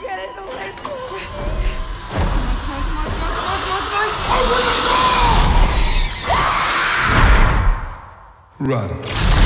Get it away Run.